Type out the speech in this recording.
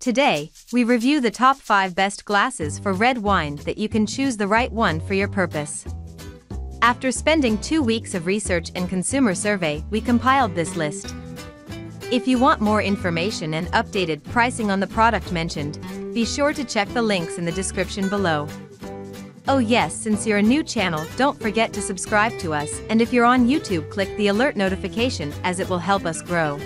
Today, we review the top 5 best glasses for red wine that you can choose the right one for your purpose. After spending two weeks of research and consumer survey, we compiled this list. If you want more information and updated pricing on the product mentioned, be sure to check the links in the description below. Oh yes, since you're a new channel, don't forget to subscribe to us, and if you're on YouTube click the alert notification as it will help us grow.